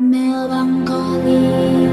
Melancholy